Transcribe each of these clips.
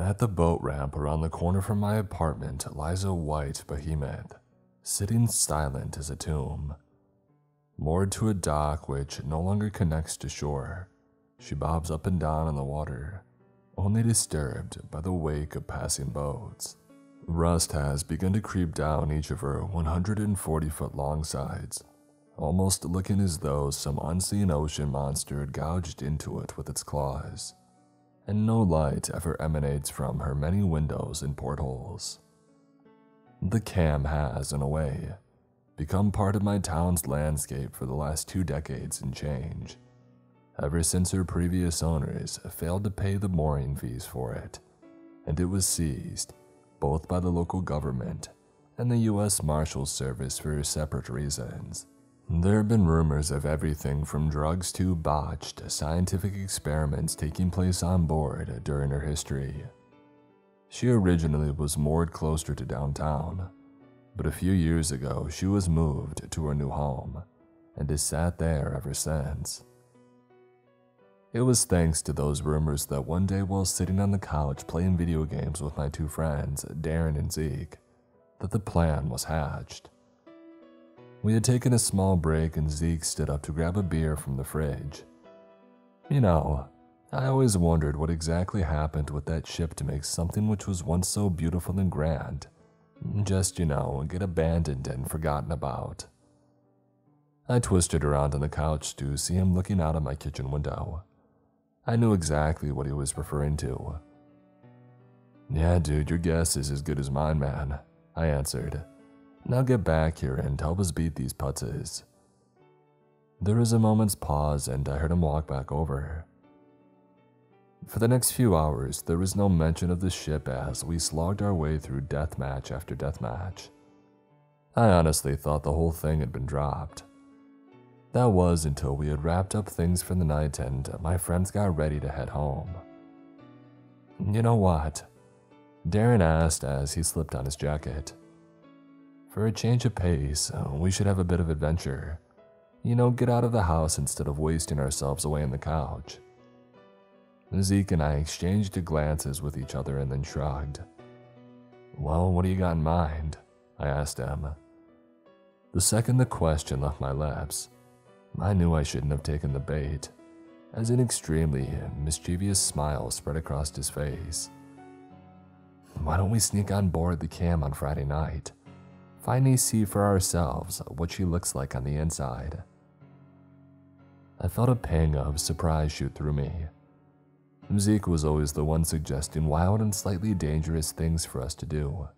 At the boat ramp around the corner from my apartment lies a white behemoth, sitting silent as a tomb. Moored to a dock which no longer connects to shore, she bobs up and down in the water, only disturbed by the wake of passing boats. Rust has begun to creep down each of her 140 foot long sides, almost looking as though some unseen ocean monster had gouged into it with its claws, and no light ever emanates from her many windows and portholes. The cam has, in a way, become part of my town's landscape for the last two decades and change, ever since her previous owners failed to pay the mooring fees for it, and it was seized both by the local government and the US Marshals Service for separate reasons. There have been rumors of everything from drugs to botched scientific experiments taking place on board during her history. She originally was moored closer to downtown, but a few years ago she was moved to her new home and has sat there ever since. It was thanks to those rumors that one day while sitting on the couch playing video games with my two friends, Darren and Zeke, that the plan was hatched. We had taken a small break and Zeke stood up to grab a beer from the fridge. You know, I always wondered what exactly happened with that ship to make something which was once so beautiful and grand just, you know, get abandoned and forgotten about. I twisted around on the couch to see him looking out of my kitchen window. I knew exactly what he was referring to. Yeah, dude, your guess is as good as mine, man, I answered. Now get back here and help us beat these putzes. There was a moment's pause and I heard him walk back over. For the next few hours, there was no mention of the ship as we slogged our way through deathmatch after deathmatch. I honestly thought the whole thing had been dropped. That was until we had wrapped up things for the night and my friends got ready to head home. You know what? Darren asked as he slipped on his jacket. For a change of pace, uh, we should have a bit of adventure. You know, get out of the house instead of wasting ourselves away on the couch. Zeke and I exchanged glances with each other and then shrugged. Well, what do you got in mind? I asked him. The second the question left my lips, I knew I shouldn't have taken the bait, as an extremely mischievous smile spread across his face. Why don't we sneak on board the cam on Friday night? Finally see for ourselves what she looks like on the inside. I felt a pang of surprise shoot through me. Zeke was always the one suggesting wild and slightly dangerous things for us to do.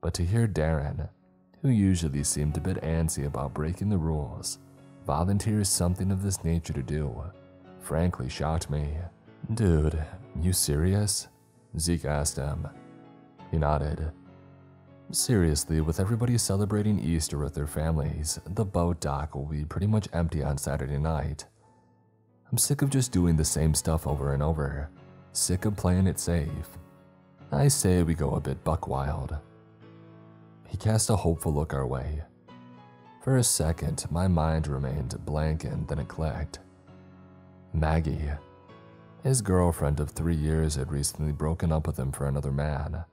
But to hear Darren, who usually seemed a bit antsy about breaking the rules, volunteer something of this nature to do, frankly shocked me. Dude, you serious? Zeke asked him. He nodded. Seriously, with everybody celebrating Easter with their families, the boat dock will be pretty much empty on Saturday night. I'm sick of just doing the same stuff over and over. Sick of playing it safe. I say we go a bit buck wild. He cast a hopeful look our way. For a second, my mind remained blank and then it clicked. Maggie. His girlfriend of three years had recently broken up with him for another man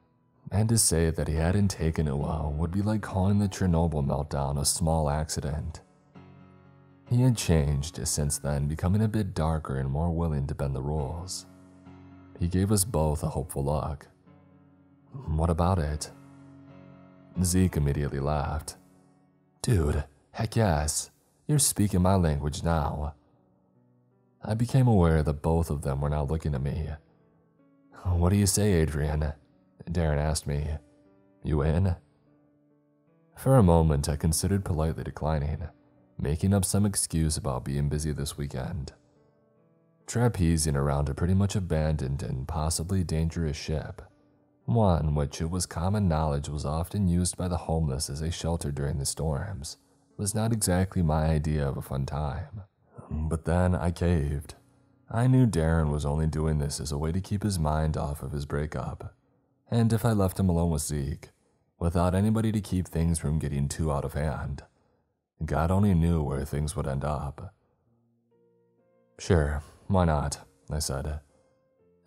and to say that he hadn't taken it well would be like calling the Chernobyl meltdown a small accident. He had changed since then, becoming a bit darker and more willing to bend the rules. He gave us both a hopeful look. What about it? Zeke immediately laughed. Dude, heck yes, you're speaking my language now. I became aware that both of them were now looking at me. What do you say, Adrian? Darren asked me, You in? For a moment, I considered politely declining, making up some excuse about being busy this weekend. Trapezing around a pretty much abandoned and possibly dangerous ship, one which it was common knowledge was often used by the homeless as a shelter during the storms, was not exactly my idea of a fun time. But then I caved. I knew Darren was only doing this as a way to keep his mind off of his breakup and if I left him alone with Zeke, without anybody to keep things from getting too out of hand, God only knew where things would end up. Sure, why not? I said.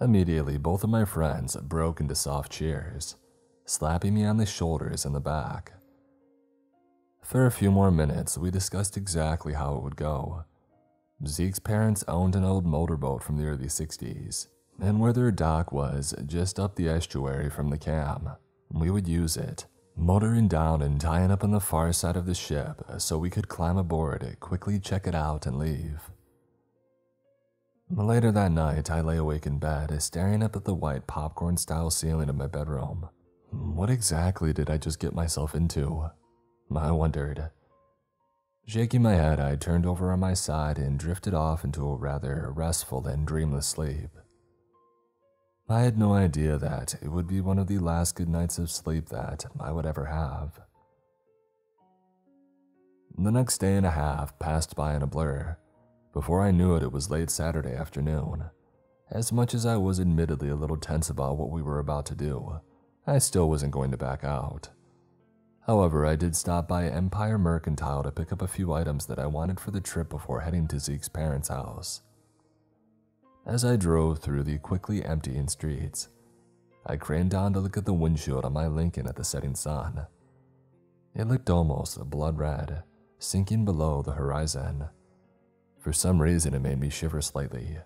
Immediately, both of my friends broke into soft cheers, slapping me on the shoulders and the back. For a few more minutes, we discussed exactly how it would go. Zeke's parents owned an old motorboat from the early 60s, and where their dock was just up the estuary from the cam, we would use it, motoring down and tying up on the far side of the ship so we could climb aboard, quickly check it out, and leave. Later that night, I lay awake in bed, staring up at the white popcorn style ceiling of my bedroom. What exactly did I just get myself into? I wondered. Shaking my head, I turned over on my side and drifted off into a rather restful and dreamless sleep. I had no idea that it would be one of the last good nights of sleep that I would ever have. The next day and a half passed by in a blur. Before I knew it, it was late Saturday afternoon. As much as I was admittedly a little tense about what we were about to do, I still wasn't going to back out. However, I did stop by Empire Mercantile to pick up a few items that I wanted for the trip before heading to Zeke's parents' house. As I drove through the quickly emptying streets, I craned down to look at the windshield on my Lincoln at the setting sun. It looked almost blood red, sinking below the horizon. For some reason, it made me shiver slightly.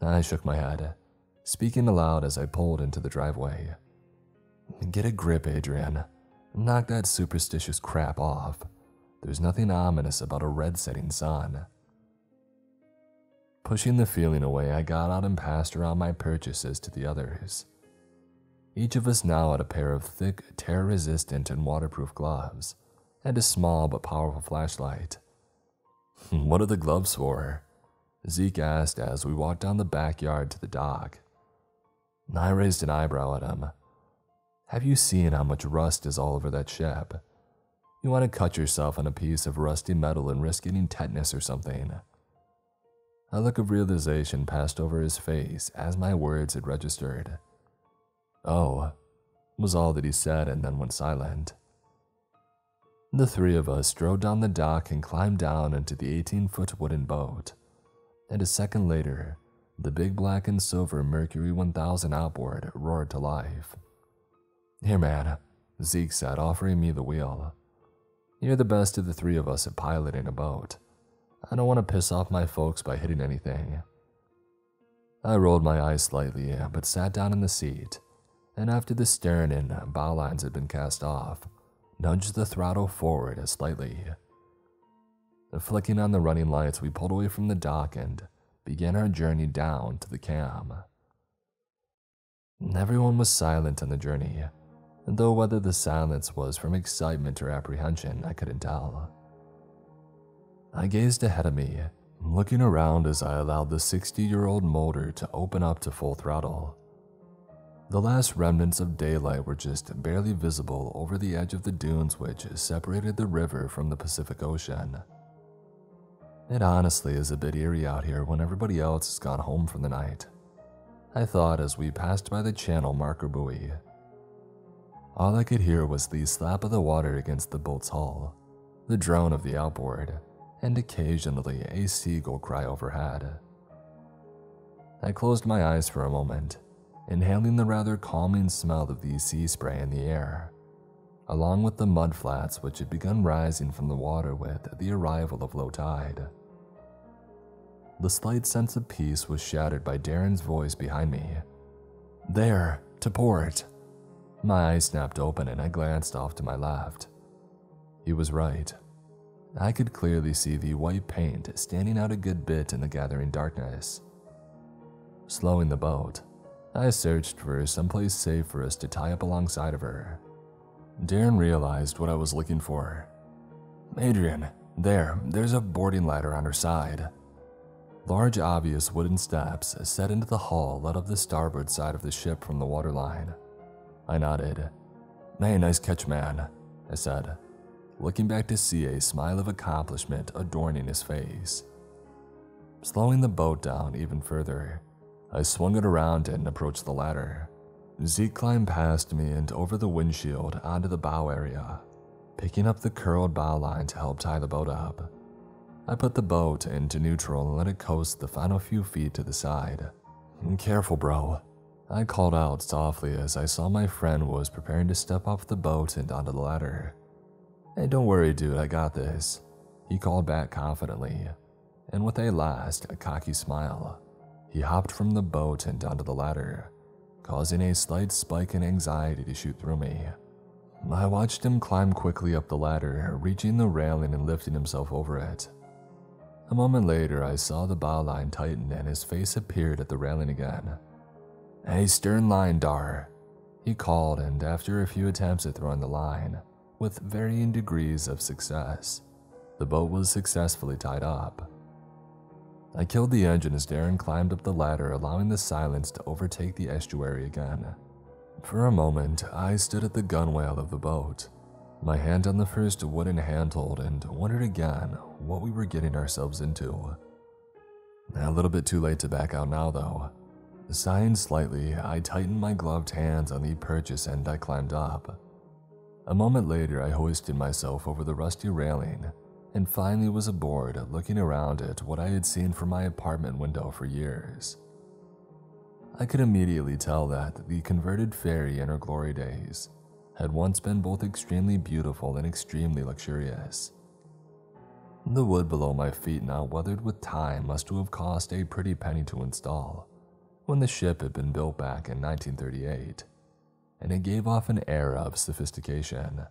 I shook my head, speaking aloud as I pulled into the driveway. Get a grip, Adrian. Knock that superstitious crap off. There's nothing ominous about a red setting sun. Pushing the feeling away, I got out and passed around my purchases to the others. Each of us now had a pair of thick, tear resistant, and waterproof gloves, and a small but powerful flashlight. what are the gloves for? Zeke asked as we walked down the backyard to the dock. I raised an eyebrow at him. Have you seen how much rust is all over that ship? You want to cut yourself on a piece of rusty metal and risk getting tetanus or something. A look of realization passed over his face as my words had registered. Oh, was all that he said and then went silent. The three of us strode down the dock and climbed down into the 18 foot wooden boat. And a second later, the big black and silver Mercury 1000 outboard roared to life. Here, man, Zeke said, offering me the wheel. You're the best of the three of us at piloting a boat. I don't want to piss off my folks by hitting anything. I rolled my eyes slightly, but sat down in the seat, and after the stern and bow lines had been cast off, nudged the throttle forward slightly. Flicking on the running lights, we pulled away from the dock and began our journey down to the cam. Everyone was silent on the journey, though whether the silence was from excitement or apprehension, I couldn't tell. I gazed ahead of me, looking around as I allowed the 60 year old motor to open up to full throttle. The last remnants of daylight were just barely visible over the edge of the dunes which separated the river from the Pacific Ocean. It honestly is a bit eerie out here when everybody else has gone home for the night. I thought as we passed by the channel marker buoy. All I could hear was the slap of the water against the boat's hull, the drone of the outboard, and occasionally a seagull cry overhead. I closed my eyes for a moment inhaling the rather calming smell of the sea spray in the air, along with the mud flats which had begun rising from the water with the arrival of low tide. The slight sense of peace was shattered by Darren's voice behind me. There, to port. My eyes snapped open and I glanced off to my left. He was right. I could clearly see the white paint standing out a good bit in the gathering darkness. Slowing the boat, I searched for someplace safe for us to tie up alongside of her. Darren realized what I was looking for. Adrian, there, there's a boarding ladder on her side. Large, obvious wooden steps set into the hull led up the starboard side of the ship from the waterline. I nodded. Hey, nice catch, man, I said, looking back to see a smile of accomplishment adorning his face. Slowing the boat down even further, I swung it around and approached the ladder. Zeke climbed past me and over the windshield onto the bow area, picking up the curled bow line to help tie the boat up. I put the boat into neutral and let it coast the final few feet to the side. Careful, bro. I called out softly as I saw my friend was preparing to step off the boat and onto the ladder. Hey, don't worry, dude, I got this. He called back confidently, and with a last, cocky smile, he hopped from the boat and onto the ladder, causing a slight spike in anxiety to shoot through me. I watched him climb quickly up the ladder, reaching the railing and lifting himself over it. A moment later, I saw the bow line tighten and his face appeared at the railing again. Hey, stern line, Dar, he called, and after a few attempts at throwing the line, with varying degrees of success, the boat was successfully tied up. I killed the engine as Darren climbed up the ladder, allowing the silence to overtake the estuary again. For a moment, I stood at the gunwale of the boat, my hand on the first wooden handhold, and wondered again what we were getting ourselves into. A little bit too late to back out now, though. Sighing slightly, I tightened my gloved hands on the purchase and I climbed up. A moment later, I hoisted myself over the rusty railing and finally was aboard, looking around at what I had seen from my apartment window for years. I could immediately tell that the converted ferry in her glory days had once been both extremely beautiful and extremely luxurious. The wood below my feet, now weathered with time, must have cost a pretty penny to install when the ship had been built back in 1938, and it gave off an air of sophistication.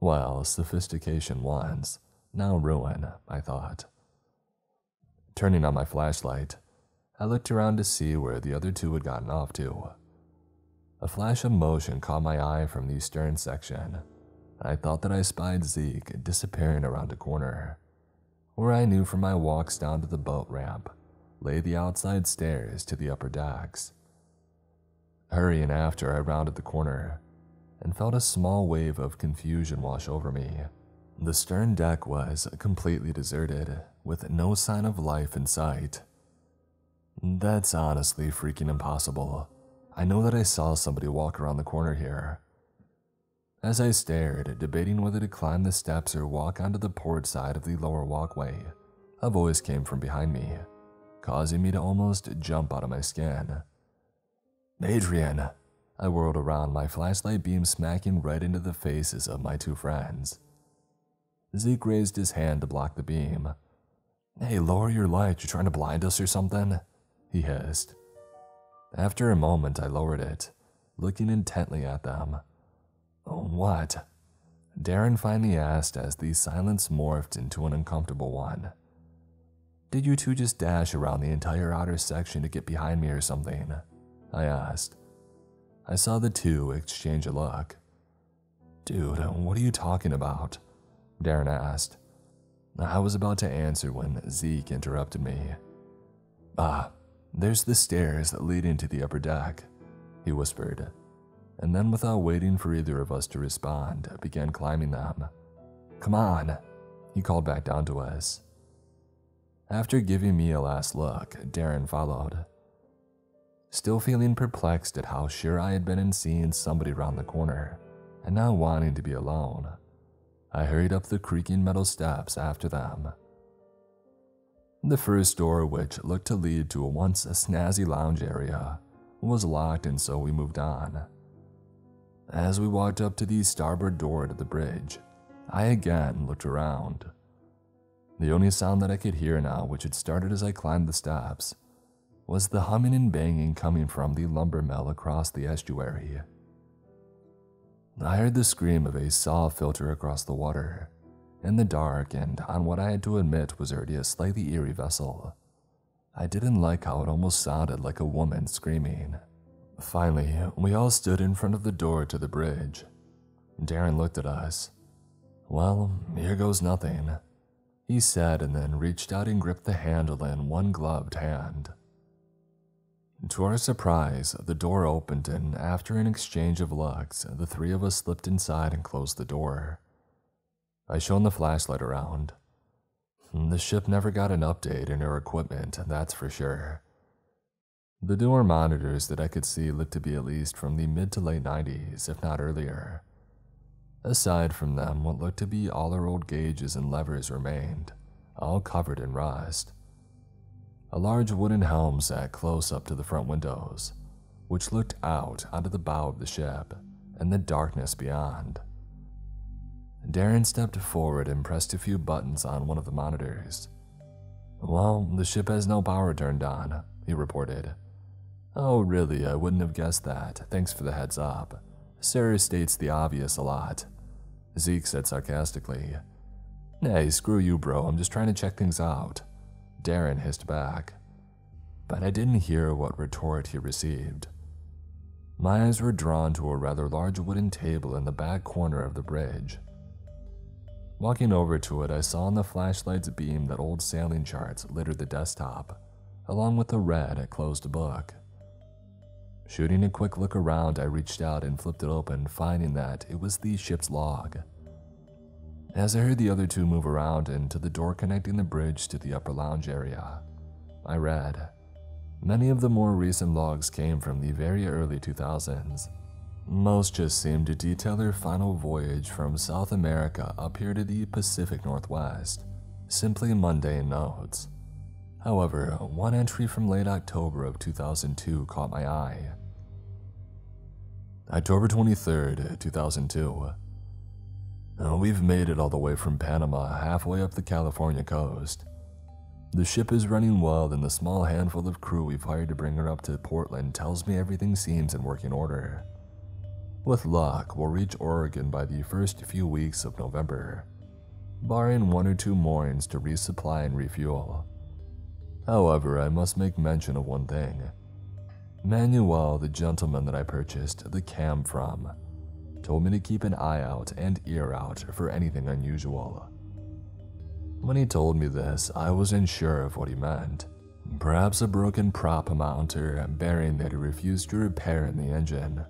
Well, sophistication once, now ruin, I thought. Turning on my flashlight, I looked around to see where the other two had gotten off to. A flash of motion caught my eye from the stern section, and I thought that I spied Zeke disappearing around a corner, where I knew from my walks down to the boat ramp lay the outside stairs to the upper decks. Hurrying after, I rounded the corner and felt a small wave of confusion wash over me. The stern deck was completely deserted, with no sign of life in sight. That's honestly freaking impossible. I know that I saw somebody walk around the corner here. As I stared, debating whether to climb the steps or walk onto the port side of the lower walkway, a voice came from behind me, causing me to almost jump out of my skin. Adrian! I whirled around, my flashlight beam smacking right into the faces of my two friends. Zeke raised his hand to block the beam. Hey, lower your light, you trying to blind us or something? He hissed. After a moment, I lowered it, looking intently at them. What? Darren finally asked as the silence morphed into an uncomfortable one. Did you two just dash around the entire outer section to get behind me or something? I asked. I saw the two exchange a look. Dude, what are you talking about? Darren asked. I was about to answer when Zeke interrupted me. Ah, there's the stairs leading to the upper deck, he whispered, and then without waiting for either of us to respond, began climbing them. Come on, he called back down to us. After giving me a last look, Darren followed. Still feeling perplexed at how sure I had been in seeing somebody round the corner, and now wanting to be alone, I hurried up the creaking metal steps after them. The first door, which looked to lead to a once a snazzy lounge area, was locked and so we moved on. As we walked up to the starboard door to the bridge, I again looked around. The only sound that I could hear now, which had started as I climbed the steps, was the humming and banging coming from the lumber mill across the estuary. I heard the scream of a saw filter across the water, in the dark, and on what I had to admit was already a slightly eerie vessel. I didn't like how it almost sounded like a woman screaming. Finally, we all stood in front of the door to the bridge. Darren looked at us. Well, here goes nothing, he said, and then reached out and gripped the handle in one gloved hand. To our surprise, the door opened, and after an exchange of looks, the three of us slipped inside and closed the door. I shone the flashlight around. The ship never got an update in her equipment, that's for sure. The door monitors that I could see looked to be at least from the mid to late 90s, if not earlier. Aside from them, what looked to be all our old gauges and levers remained, all covered in rust. A large wooden helm sat close up to the front windows, which looked out onto the bow of the ship and the darkness beyond. Darren stepped forward and pressed a few buttons on one of the monitors. Well, the ship has no power turned on, he reported. Oh, really? I wouldn't have guessed that. Thanks for the heads up. Sarah states the obvious a lot. Zeke said sarcastically. Hey, screw you, bro. I'm just trying to check things out. Darren hissed back. But I didn't hear what retort he received. My eyes were drawn to a rather large wooden table in the back corner of the bridge. Walking over to it, I saw in the flashlight's beam that old sailing charts littered the desktop, along with a red, closed book. Shooting a quick look around, I reached out and flipped it open, finding that it was the ship's log. As I heard the other two move around and to the door connecting the bridge to the upper lounge area, I read, Many of the more recent logs came from the very early 2000s. Most just seemed to detail their final voyage from South America up here to the Pacific Northwest. Simply mundane notes. However, one entry from late October of 2002 caught my eye. October 23rd, 2002. Uh, we've made it all the way from Panama, halfway up the California coast. The ship is running well, and the small handful of crew we've hired to bring her up to Portland tells me everything seems in working order. With luck, we'll reach Oregon by the first few weeks of November, barring one or two moorings to resupply and refuel. However, I must make mention of one thing. Manuel, the gentleman that I purchased the cam from, told me to keep an eye out and ear out for anything unusual. When he told me this, I wasn't sure of what he meant. Perhaps a broken prop mounter bearing that he refused to repair in the engine.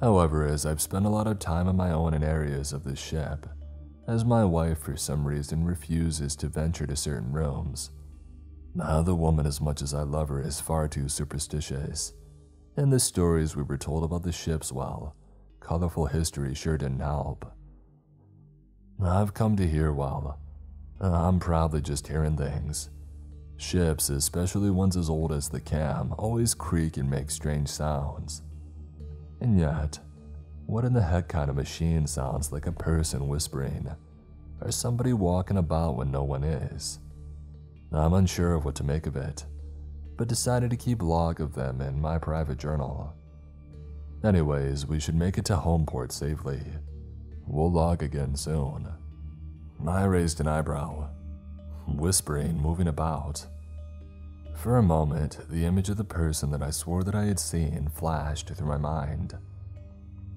However, as I've spent a lot of time on my own in areas of the ship, as my wife for some reason refuses to venture to certain rooms, now, the woman, as much as I love her, is far too superstitious. And the stories we were told about the ships, well, colorful history sure didn't help. I've come to hear, well, uh, I'm proudly just hearing things. Ships, especially ones as old as the Cam, always creak and make strange sounds. And yet, what in the heck kind of machine sounds like a person whispering, or somebody walking about when no one is? I'm unsure of what to make of it, but decided to keep log of them in my private journal. Anyways, we should make it to Homeport safely. We'll log again soon. I raised an eyebrow, whispering, moving about. For a moment, the image of the person that I swore that I had seen flashed through my mind.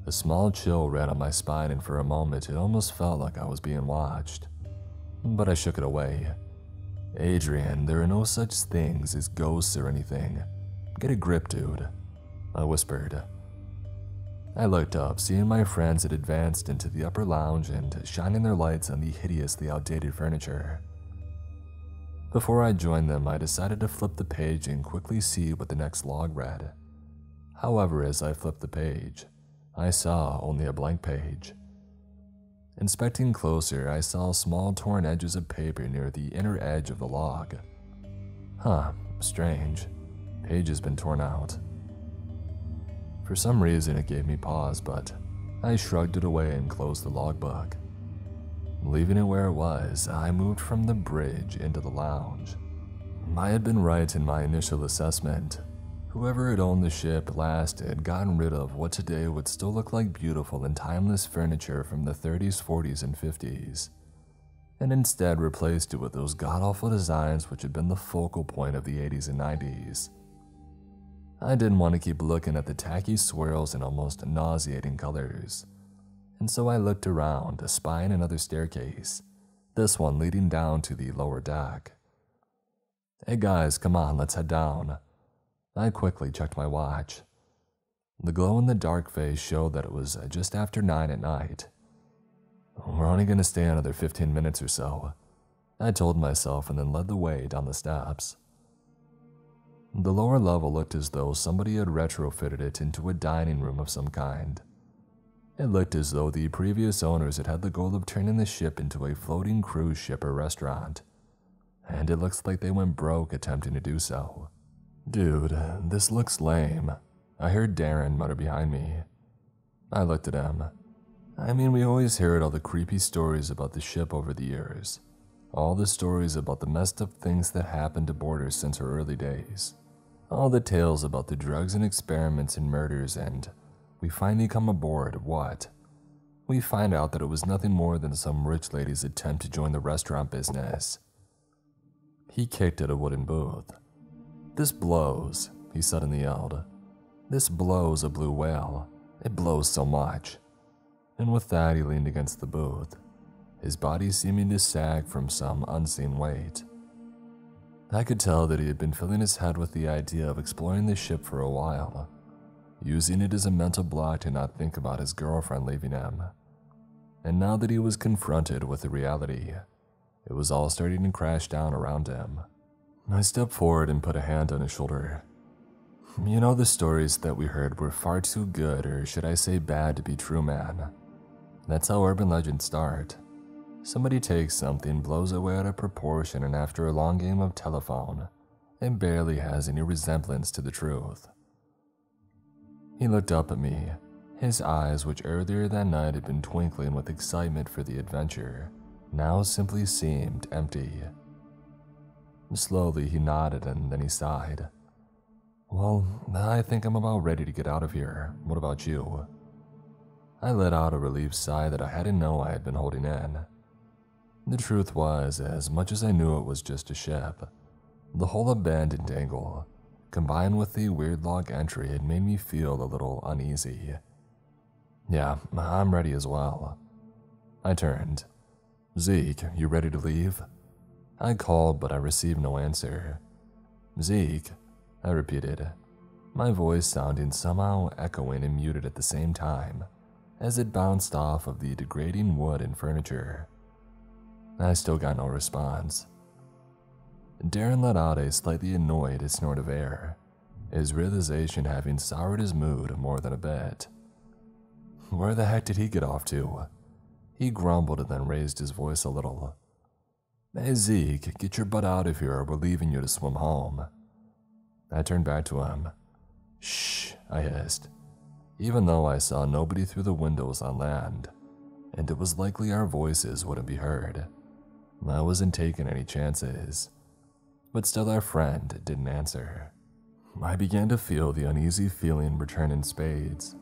A small chill ran up my spine, and for a moment it almost felt like I was being watched. But I shook it away Adrian, there are no such things as ghosts or anything. Get a grip, dude. I whispered. I looked up, seeing my friends had advanced into the upper lounge and shining their lights on the hideously outdated furniture. Before I joined them, I decided to flip the page and quickly see what the next log read. However, as I flipped the page, I saw only a blank page. Inspecting closer, I saw small torn edges of paper near the inner edge of the log. Huh, strange. Page has been torn out. For some reason, it gave me pause, but I shrugged it away and closed the logbook. Leaving it where it was, I moved from the bridge into the lounge. I had been right in my initial assessment. Whoever had owned the ship last had gotten rid of what today would still look like beautiful and timeless furniture from the 30s, 40s, and 50s, and instead replaced it with those god awful designs which had been the focal point of the 80s and 90s. I didn't want to keep looking at the tacky swirls and almost nauseating colors, and so I looked around, spying another staircase, this one leading down to the lower deck. Hey guys, come on, let's head down. I quickly checked my watch. The glow in the dark face showed that it was just after 9 at night. We're only going to stay another 15 minutes or so, I told myself and then led the way down the steps. The lower level looked as though somebody had retrofitted it into a dining room of some kind. It looked as though the previous owners had had the goal of turning the ship into a floating cruise ship or restaurant. and it looks like they went broke attempting to do so. Dude, this looks lame. I heard Darren mutter behind me. I looked at him. I mean, we always heard all the creepy stories about the ship over the years. All the stories about the messed up things that happened to boarders since her early days. All the tales about the drugs and experiments and murders, and we finally come aboard. What? We find out that it was nothing more than some rich lady's attempt to join the restaurant business. He kicked at a wooden booth. This blows, he suddenly yelled. This blows a blue whale. It blows so much. And with that, he leaned against the booth, his body seeming to sag from some unseen weight. I could tell that he had been filling his head with the idea of exploring the ship for a while, using it as a mental block to not think about his girlfriend leaving him. And now that he was confronted with the reality, it was all starting to crash down around him. I stepped forward and put a hand on his shoulder. You know, the stories that we heard were far too good, or should I say bad, to be true, man. That's how urban legends start. Somebody takes something, blows it way out of proportion, and after a long game of telephone, it barely has any resemblance to the truth. He looked up at me, his eyes, which earlier that night had been twinkling with excitement for the adventure, now simply seemed empty. Slowly, he nodded and then he sighed. Well, I think I'm about ready to get out of here. What about you? I let out a relieved sigh that I hadn't known I had been holding in. The truth was, as much as I knew it was just a ship, the whole abandoned angle, combined with the weird log entry, had made me feel a little uneasy. Yeah, I'm ready as well. I turned. Zeke, you ready to leave? I called, but I received no answer. Zeke, I repeated, my voice sounding somehow echoing and muted at the same time as it bounced off of the degrading wood and furniture. I still got no response. Darren let out a slightly annoyed snort of air, his realization having soured his mood more than a bit. Where the heck did he get off to? He grumbled and then raised his voice a little. Hey Zeke, get your butt out of here or we're leaving you to swim home. I turned back to him. Shh, I hissed, even though I saw nobody through the windows on land, and it was likely our voices wouldn't be heard. I wasn't taking any chances, but still our friend didn't answer. I began to feel the uneasy feeling return in spades.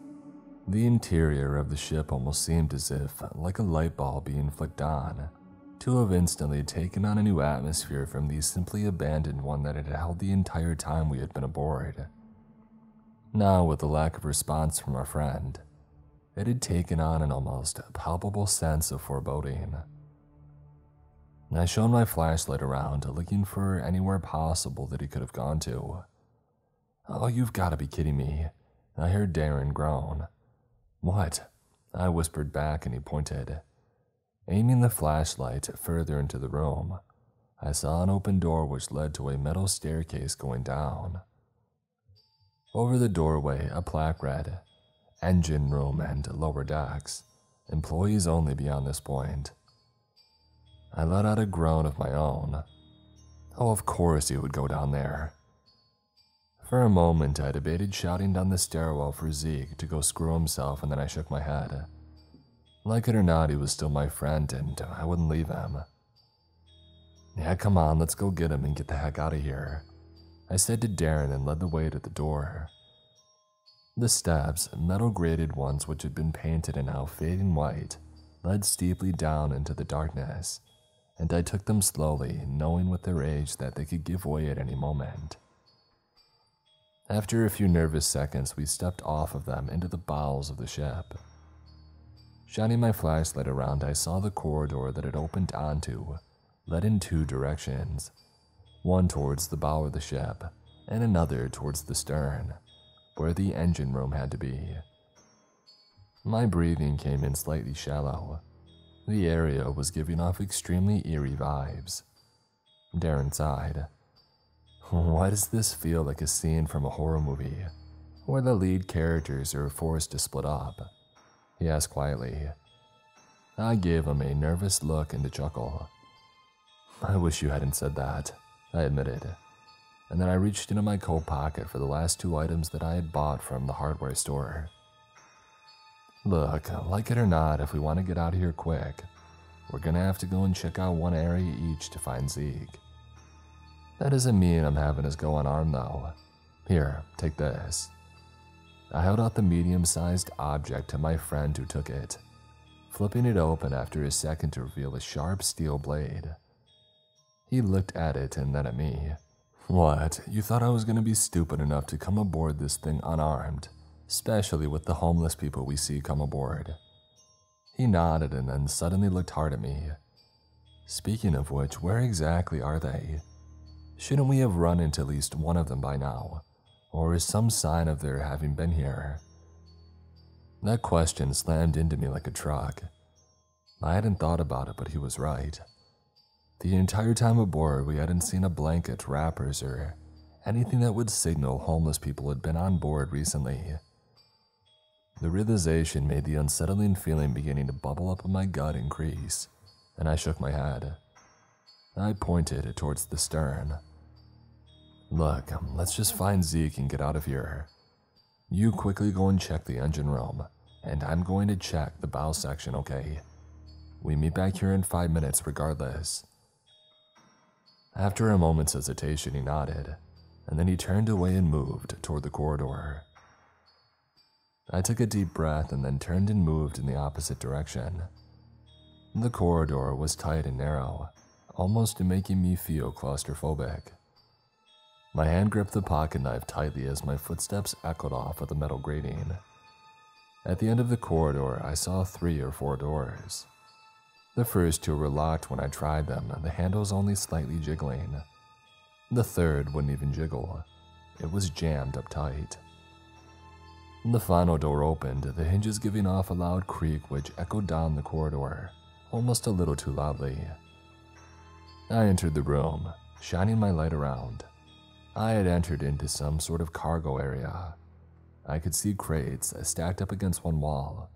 The interior of the ship almost seemed as if, like a light bulb being flicked on, to have instantly taken on a new atmosphere from the simply abandoned one that it had held the entire time we had been aboard. Now, with the lack of response from our friend, it had taken on an almost palpable sense of foreboding. I shone my flashlight around, looking for anywhere possible that he could have gone to. Oh, you've got to be kidding me. I heard Darren groan. What? I whispered back and he pointed. Aiming the flashlight further into the room, I saw an open door which led to a metal staircase going down. Over the doorway, a plaque read, Engine room and lower decks. Employees only beyond this point. I let out a groan of my own. Oh, of course he would go down there. For a moment, I debated shouting down the stairwell for Zeke to go screw himself, and then I shook my head. Like it or not, he was still my friend, and I wouldn't leave him. Yeah, come on, let's go get him and get the heck out of here. I said to Darren and led the way to the door. The steps, metal grated ones which had been painted and now fading white, led steeply down into the darkness, and I took them slowly, knowing with their age that they could give way at any moment. After a few nervous seconds, we stepped off of them into the bowels of the ship. Shining my flashlight around, I saw the corridor that it opened onto led in two directions one towards the bow of the ship, and another towards the stern, where the engine room had to be. My breathing came in slightly shallow. The area was giving off extremely eerie vibes. Darren sighed. Why does this feel like a scene from a horror movie, where the lead characters are forced to split up? He asked quietly. I gave him a nervous look and a chuckle. I wish you hadn't said that, I admitted. And then I reached into my coat pocket for the last two items that I had bought from the hardware store. Look, like it or not, if we want to get out of here quick, we're gonna have to go and check out one area each to find Zeke. That doesn't mean I'm having us go unarmed though. Here, take this. I held out the medium sized object to my friend who took it, flipping it open after a second to reveal a sharp steel blade. He looked at it and then at me. What, you thought I was gonna be stupid enough to come aboard this thing unarmed, especially with the homeless people we see come aboard? He nodded and then suddenly looked hard at me. Speaking of which, where exactly are they? Shouldn't we have run into at least one of them by now? Or is some sign of their having been here? That question slammed into me like a truck. I hadn't thought about it, but he was right. The entire time aboard, we hadn't seen a blanket, wrappers, or anything that would signal homeless people had been on board recently. The realization made the unsettling feeling beginning to bubble up in my gut increase, and I shook my head. I pointed towards the stern. Look, let's just find Zeke and get out of here. You quickly go and check the engine room, and I'm going to check the bow section, okay? We meet back here in five minutes regardless. After a moment's hesitation, he nodded, and then he turned away and moved toward the corridor. I took a deep breath and then turned and moved in the opposite direction. The corridor was tight and narrow, almost making me feel claustrophobic. My hand gripped the pocket knife tightly as my footsteps echoed off of the metal grating. At the end of the corridor, I saw three or four doors. The first two were locked when I tried them, the handles only slightly jiggling. The third wouldn't even jiggle. It was jammed up tight. The final door opened, the hinges giving off a loud creak which echoed down the corridor, almost a little too loudly. I entered the room, shining my light around. I had entered into some sort of cargo area. I could see crates stacked up against one wall,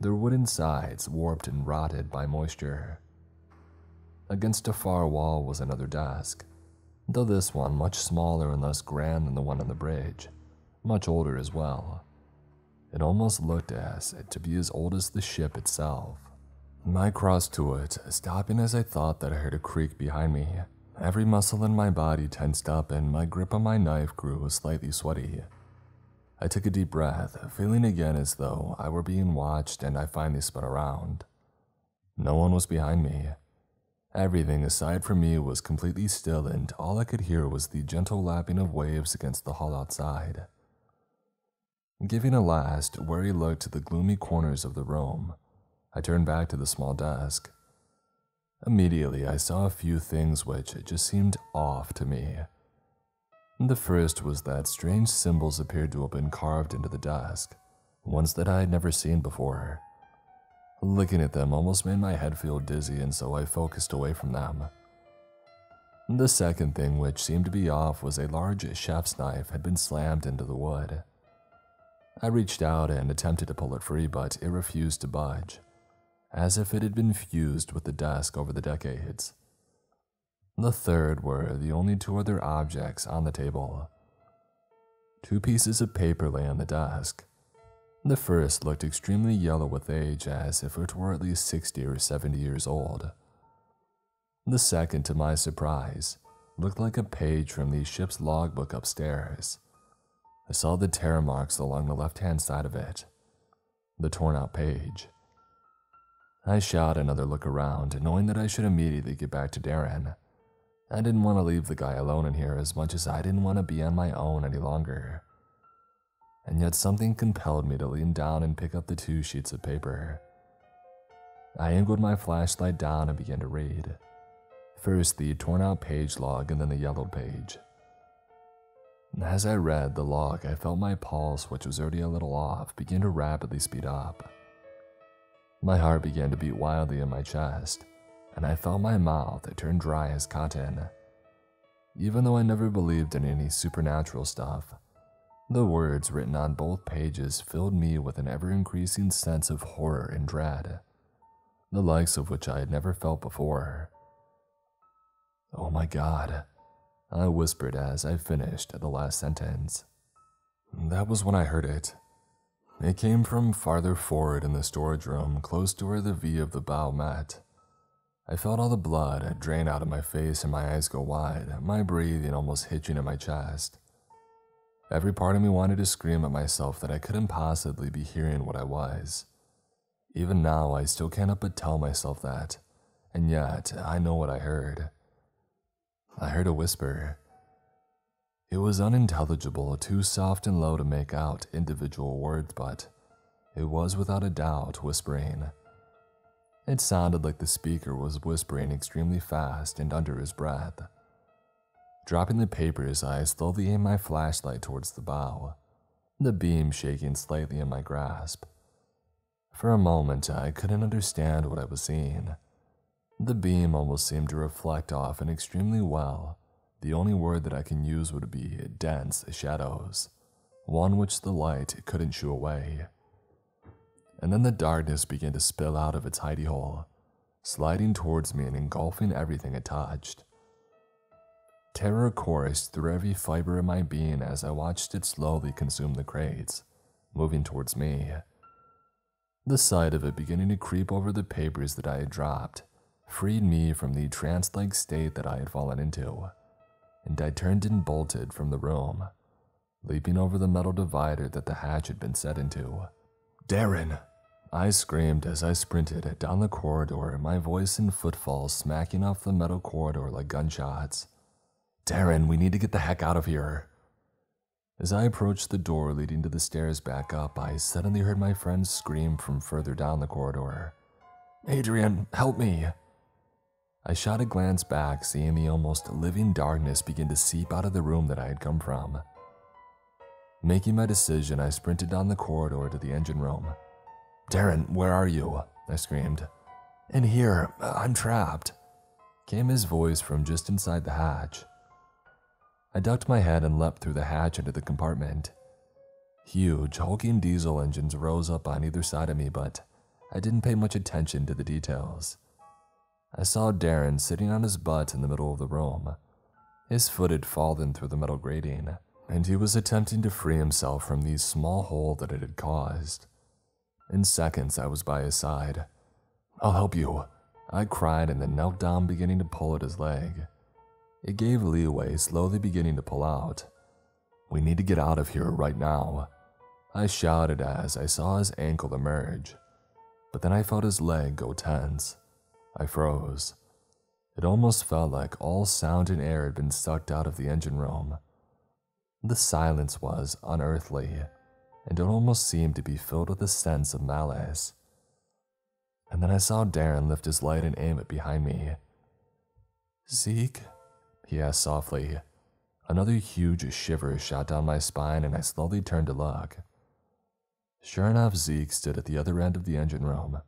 their wooden sides warped and rotted by moisture. Against a far wall was another desk, though this one much smaller and less grand than the one on the bridge, much older as well. It almost looked as to be as old as the ship itself. I crossed to it, stopping as I thought that I heard a creak behind me. Every muscle in my body tensed up and my grip on my knife grew slightly sweaty. I took a deep breath, feeling again as though I were being watched and I finally spun around. No one was behind me. Everything aside from me was completely still and all I could hear was the gentle lapping of waves against the hull outside. Giving a last, wary look to the gloomy corners of the room, I turned back to the small desk. Immediately, I saw a few things which just seemed off to me. The first was that strange symbols appeared to have been carved into the desk, ones that I had never seen before. Looking at them almost made my head feel dizzy, and so I focused away from them. The second thing which seemed to be off was a large chef's knife had been slammed into the wood. I reached out and attempted to pull it free, but it refused to budge, as if it had been fused with the desk over the decades. The third were the only two other objects on the table. Two pieces of paper lay on the desk. The first looked extremely yellow with age, as if it were at least 60 or 70 years old. The second, to my surprise, looked like a page from the ship's logbook upstairs. I saw the tear marks along the left hand side of it, the torn out page. I shot another look around, knowing that I should immediately get back to Darren. I didn't want to leave the guy alone in here as much as I didn't want to be on my own any longer. And yet something compelled me to lean down and pick up the two sheets of paper. I angled my flashlight down and began to read. First the torn out page log and then the yellowed page. As I read the log, I felt my pulse, which was already a little off, begin to rapidly speed up. My heart began to beat wildly in my chest, and I felt my mouth turn dry as cotton. Even though I never believed in any supernatural stuff, the words written on both pages filled me with an ever increasing sense of horror and dread, the likes of which I had never felt before. Oh my god, I whispered as I finished the last sentence. That was when I heard it. It came from farther forward in the storage room, close to where the V of the bow met. I felt all the blood drain out of my face and my eyes go wide, my breathing almost hitching in my chest. Every part of me wanted to scream at myself that I couldn't possibly be hearing what I was. Even now, I still cannot but tell myself that, and yet I know what I heard. I heard a whisper. It was unintelligible, too soft and low to make out individual words, but it was without a doubt whispering. It sounded like the speaker was whispering extremely fast and under his breath. Dropping the papers, I slowly aimed my flashlight towards the bow, the beam shaking slightly in my grasp. For a moment, I couldn't understand what I was seeing. The beam almost seemed to reflect off and extremely well. The only word that I can use would be dense shadows, one which the light couldn't shoo away. And then the darkness began to spill out of its hidey hole, sliding towards me and engulfing everything it touched. Terror coursed through every fiber of my being as I watched it slowly consume the crates, moving towards me. The sight of it beginning to creep over the papers that I had dropped freed me from the trance like state that I had fallen into, and I turned and bolted from the room, leaping over the metal divider that the hatch had been set into. Darren! I screamed as I sprinted down the corridor, my voice and footfalls smacking off the metal corridor like gunshots. Darren, we need to get the heck out of here. As I approached the door leading to the stairs back up, I suddenly heard my friend scream from further down the corridor. Adrian, help me! I shot a glance back, seeing the almost living darkness begin to seep out of the room that I had come from. Making my decision, I sprinted down the corridor to the engine room. Darren, where are you? I screamed. In here, I'm trapped, came his voice from just inside the hatch. I ducked my head and leapt through the hatch into the compartment. Huge, hulking diesel engines rose up on either side of me, but I didn't pay much attention to the details. I saw Darren sitting on his butt in the middle of the room. His foot had fallen through the metal grating, and he was attempting to free himself from the small hole that it had caused. In seconds, I was by his side. I'll help you, I cried and then knelt down, beginning to pull at his leg. It gave leeway, slowly beginning to pull out. We need to get out of here right now. I shouted as I saw his ankle emerge, but then I felt his leg go tense. I froze. It almost felt like all sound and air had been sucked out of the engine room. The silence was unearthly, and it almost seemed to be filled with a sense of malice. And then I saw Darren lift his light and aim it behind me. Zeke? He asked softly. Another huge shiver shot down my spine, and I slowly turned to look. Sure enough, Zeke stood at the other end of the engine room,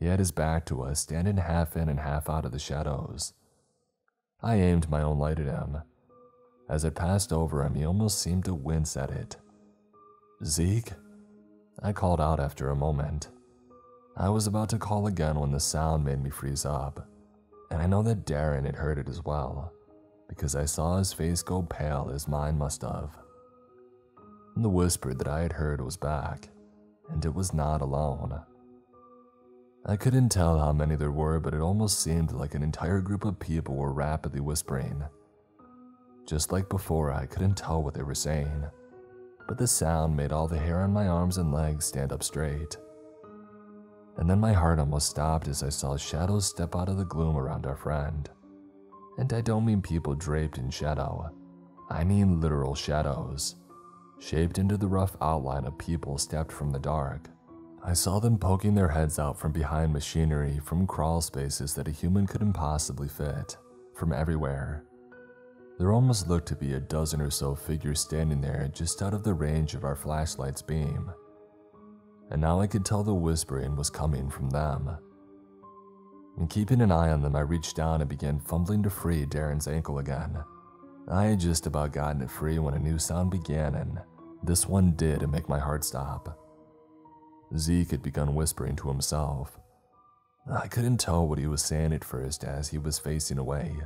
he had his back to us, standing half in and half out of the shadows. I aimed my own light at him. As it passed over him, he almost seemed to wince at it. Zeke? I called out after a moment. I was about to call again when the sound made me freeze up, and I know that Darren had heard it as well, because I saw his face go pale as mine must have. The whisper that I had heard was back, and it was not alone. I couldn't tell how many there were, but it almost seemed like an entire group of people were rapidly whispering. Just like before, I couldn't tell what they were saying, but the sound made all the hair on my arms and legs stand up straight. And then my heart almost stopped as I saw shadows step out of the gloom around our friend. And I don't mean people draped in shadow, I mean literal shadows, shaped into the rough outline of people stepped from the dark. I saw them poking their heads out from behind machinery from crawl spaces that a human couldn't possibly fit, from everywhere. There almost looked to be a dozen or so figures standing there just out of the range of our flashlight's beam. And now I could tell the whispering was coming from them. And keeping an eye on them, I reached down and began fumbling to free Darren's ankle again. I had just about gotten it free when a new sound began, and this one did make my heart stop. Zeke had begun whispering to himself. I couldn't tell what he was saying at first as he was facing away,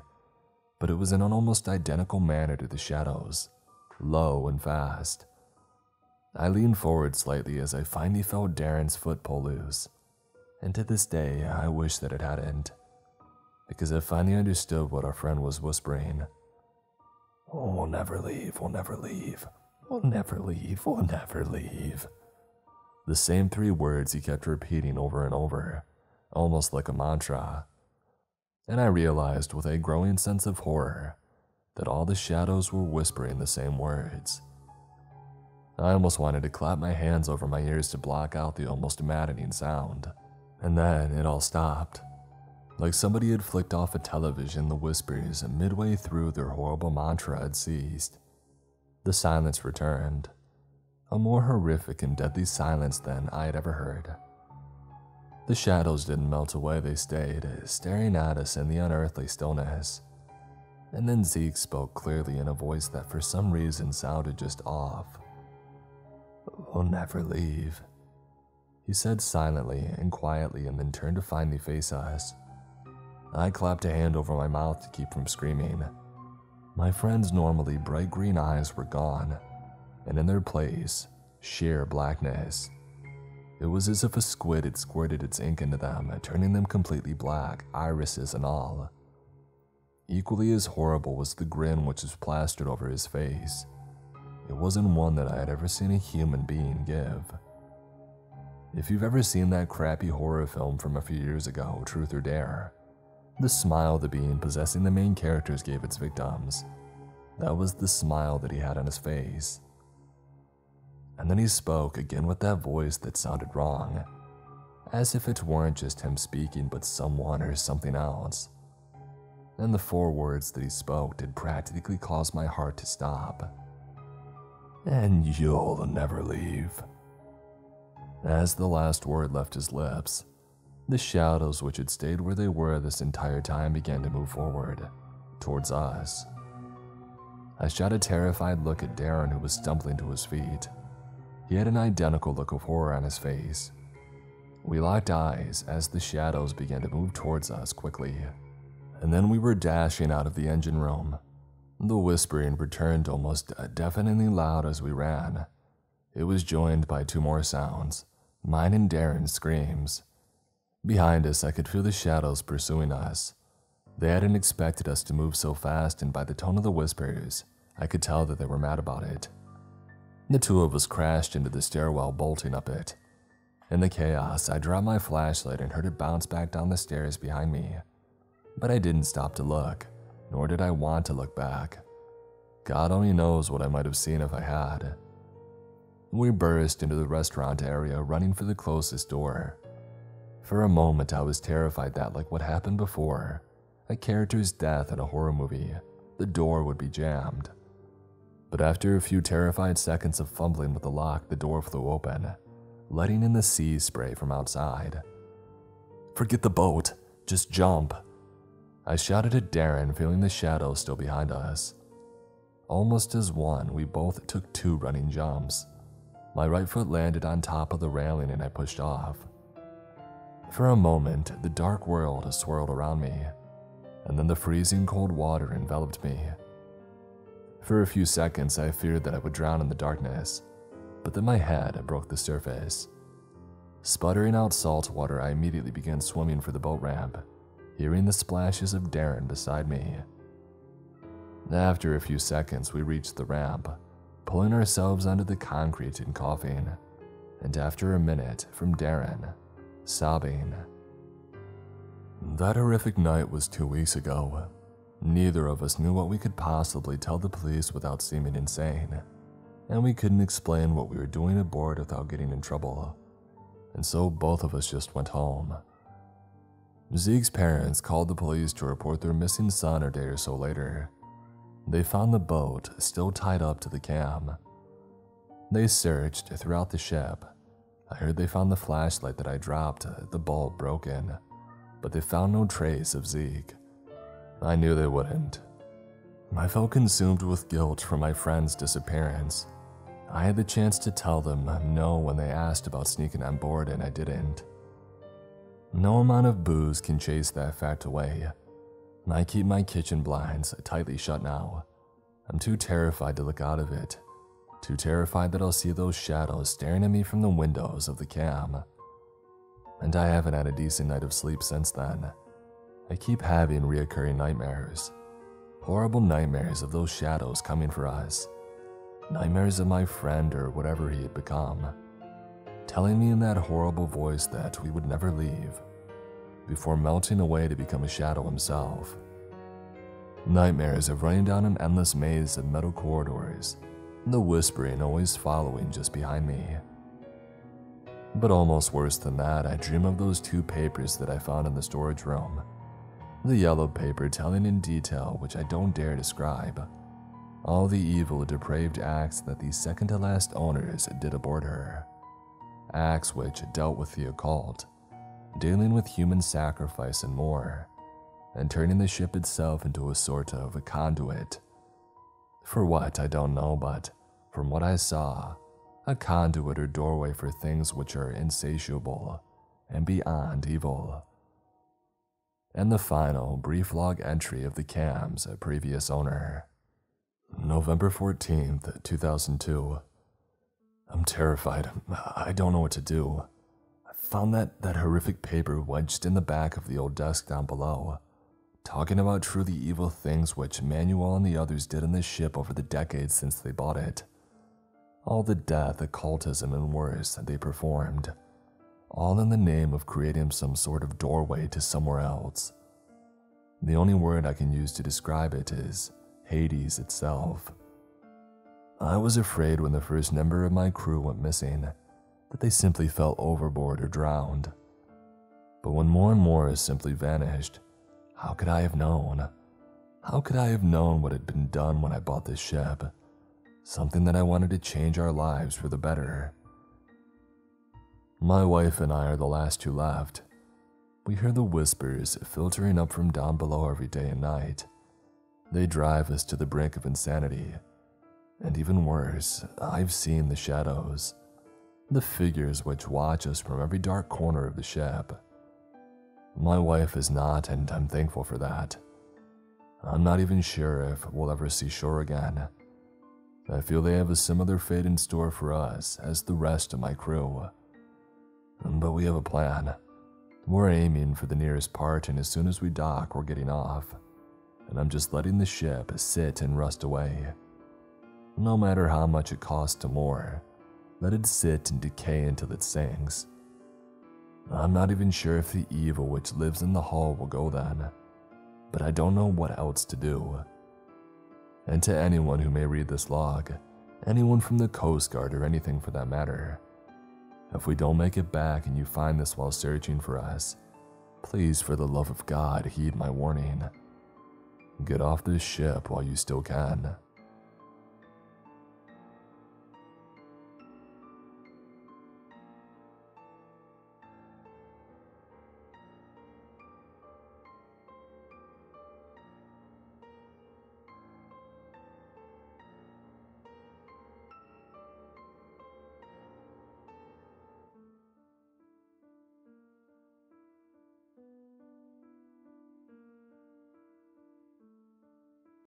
but it was in an almost identical manner to the shadows, low and fast. I leaned forward slightly as I finally felt Darren's foot pull loose, and to this day I wish that it hadn't, because I finally understood what our friend was whispering. Oh, we'll never leave, we'll never leave, we'll never leave, we'll never leave. The same three words he kept repeating over and over, almost like a mantra. And I realized with a growing sense of horror that all the shadows were whispering the same words. I almost wanted to clap my hands over my ears to block out the almost maddening sound. And then it all stopped. Like somebody had flicked off a television, the whispers midway through their horrible mantra had ceased. The silence returned. A more horrific and deadly silence than I had ever heard. The shadows didn't melt away, they stayed, staring at us in the unearthly stillness. And then Zeke spoke clearly in a voice that for some reason sounded just off. We'll never leave. He said silently and quietly and then turned to finally face us. I clapped a hand over my mouth to keep from screaming. My friend's normally bright green eyes were gone, and in their place, sheer blackness. It was as if a squid had squirted its ink into them, turning them completely black, irises and all. Equally as horrible was the grin which was plastered over his face. It wasn't one that I had ever seen a human being give. If you've ever seen that crappy horror film from a few years ago, Truth or Dare, the smile the being possessing the main characters gave its victims. That was the smile that he had on his face. And then he spoke again with that voice that sounded wrong, as if it weren't just him speaking but someone or something else. And the four words that he spoke did practically cause my heart to stop. And you'll never leave. As the last word left his lips, the shadows which had stayed where they were this entire time began to move forward, towards us. I shot a terrified look at Darren, who was stumbling to his feet. He had an identical look of horror on his face. We locked eyes as the shadows began to move towards us quickly, and then we were dashing out of the engine room. The whispering returned almost deafeningly loud as we ran. It was joined by two more sounds mine and Darren's screams. Behind us, I could feel the shadows pursuing us. They hadn't expected us to move so fast, and by the tone of the whispers, I could tell that they were mad about it. The two of us crashed into the stairwell, bolting up it. In the chaos, I dropped my flashlight and heard it bounce back down the stairs behind me. But I didn't stop to look, nor did I want to look back. God only knows what I might have seen if I had. We burst into the restaurant area, running for the closest door. For a moment, I was terrified that, like what happened before, a character's death in a horror movie, the door would be jammed. But after a few terrified seconds of fumbling with the lock, the door flew open, letting in the sea spray from outside. Forget the boat, just jump. I shouted at Darren, feeling the shadows still behind us. Almost as one, we both took two running jumps. My right foot landed on top of the railing and I pushed off. For a moment, the dark world swirled around me, and then the freezing cold water enveloped me. For a few seconds, I feared that I would drown in the darkness, but then my head broke the surface. Sputtering out salt water, I immediately began swimming for the boat ramp, hearing the splashes of Darren beside me. After a few seconds, we reached the ramp, pulling ourselves onto the concrete and coughing, and after a minute, from Darren, sobbing. That horrific night was two weeks ago. Neither of us knew what we could possibly tell the police without seeming insane, and we couldn't explain what we were doing aboard without getting in trouble. And so both of us just went home. Zeke's parents called the police to report their missing son a day or so later. They found the boat still tied up to the cam. They searched throughout the ship, I heard they found the flashlight that I dropped, the bulb broken, but they found no trace of Zeke. I knew they wouldn't. I felt consumed with guilt for my friend's disappearance. I had the chance to tell them no when they asked about sneaking on board, and I didn't. No amount of booze can chase that fact away. I keep my kitchen blinds tightly shut now. I'm too terrified to look out of it, too terrified that I'll see those shadows staring at me from the windows of the cam. And I haven't had a decent night of sleep since then. I keep having reoccurring nightmares. Horrible nightmares of those shadows coming for us. Nightmares of my friend or whatever he had become. Telling me in that horrible voice that we would never leave, before melting away to become a shadow himself. Nightmares of running down an endless maze of metal corridors, the whispering always following just behind me. But almost worse than that, I dream of those two papers that I found in the storage room. The yellow paper telling in detail, which I don't dare describe, all the evil, depraved acts that the second to last owners did aboard her. Acts which dealt with the occult, dealing with human sacrifice and more and turning the ship itself into a sort of a conduit. For what, I don't know, but from what I saw, a conduit or doorway for things which are insatiable and beyond evil. And the final brief log entry of the cam's a previous owner. November 14th, 2002. I'm terrified. I don't know what to do. I found that, that horrific paper wedged in the back of the old desk down below talking about truly evil things which Manuel and the others did in this ship over the decades since they bought it. All the death, occultism, and worse that they performed, all in the name of creating some sort of doorway to somewhere else. The only word I can use to describe it is Hades itself. I was afraid when the first member of my crew went missing that they simply fell overboard or drowned. But when more and more has simply vanished, how could I have known? How could I have known what had been done when I bought this ship? Something that I wanted to change our lives for the better. My wife and I are the last two left. We hear the whispers filtering up from down below every day and night. They drive us to the brink of insanity. And even worse, I've seen the shadows, the figures which watch us from every dark corner of the ship. My wife is not, and I'm thankful for that. I'm not even sure if we'll ever see shore again. I feel they have a similar fate in store for us as the rest of my crew. But we have a plan. We're aiming for the nearest part, and as soon as we dock, we're getting off. And I'm just letting the ship sit and rust away. No matter how much it costs to moor, let it sit and decay until it sinks. I'm not even sure if the evil which lives in the hall will go then, but I don't know what else to do. And to anyone who may read this log, anyone from the Coast Guard or anything for that matter, if we don't make it back and you find this while searching for us, please, for the love of God, heed my warning. Get off this ship while you still can.